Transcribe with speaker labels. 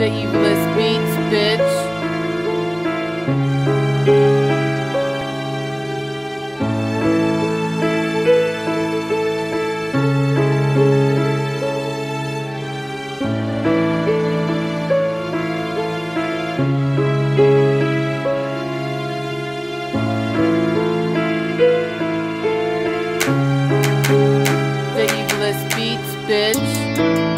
Speaker 1: The evilest beats, bitch. The evilest beats, bitch.